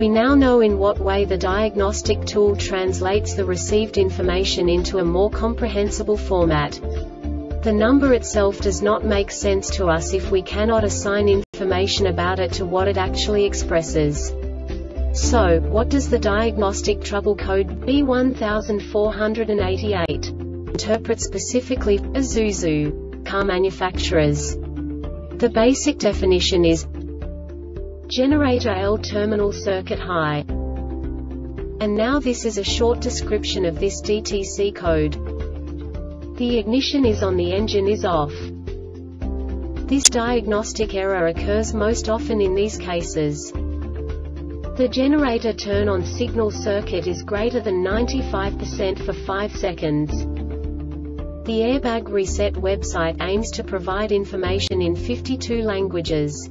We now know in what way the diagnostic tool translates the received information into a more comprehensible format. The number itself does not make sense to us if we cannot assign information about it to what it actually expresses. So, what does the diagnostic trouble code B1488 interpret specifically Isuzu car manufacturers? The basic definition is Generator L terminal circuit high. And now this is a short description of this DTC code. The ignition is on the engine is off. This diagnostic error occurs most often in these cases. The generator turn on signal circuit is greater than 95% for 5 seconds. The Airbag Reset website aims to provide information in 52 languages.